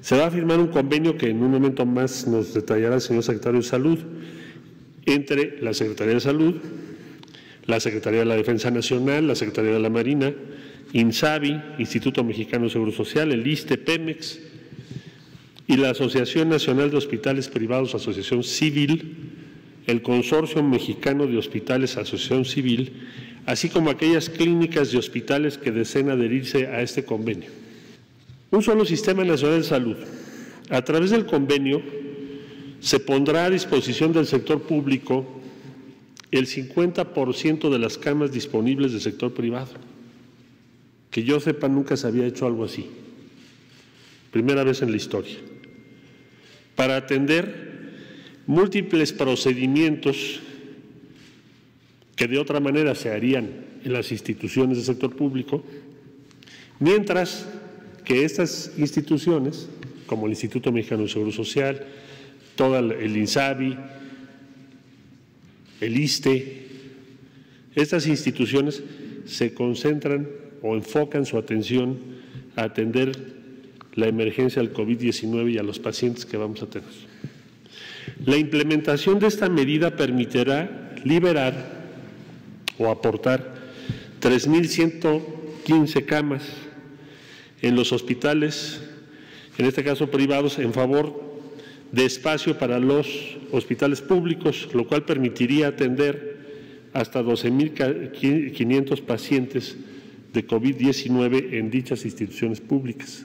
Se va a firmar un convenio que en un momento más nos detallará el señor secretario de Salud entre la Secretaría de Salud, la Secretaría de la Defensa Nacional, la Secretaría de la Marina, INSABI, Instituto Mexicano de Seguro Social, el ISTE, Pemex y la Asociación Nacional de Hospitales Privados, Asociación Civil, el Consorcio Mexicano de Hospitales, Asociación Civil, así como aquellas clínicas y hospitales que deseen adherirse a este convenio. Un solo Sistema Nacional de Salud. A través del convenio se pondrá a disposición del sector público el 50% de las camas disponibles del sector privado. Que yo sepa, nunca se había hecho algo así. Primera vez en la historia. Para atender múltiples procedimientos que de otra manera se harían en las instituciones del sector público, mientras que estas instituciones, como el Instituto Mexicano de Seguro Social, todo el INSABI, el ISTE, estas instituciones se concentran o enfocan su atención a atender la emergencia del COVID-19 y a los pacientes que vamos a tener. La implementación de esta medida permitirá liberar o aportar 3.115 camas en los hospitales, en este caso privados, en favor de espacio para los hospitales públicos, lo cual permitiría atender hasta 12.500 pacientes de COVID-19 en dichas instituciones públicas.